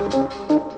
Müzik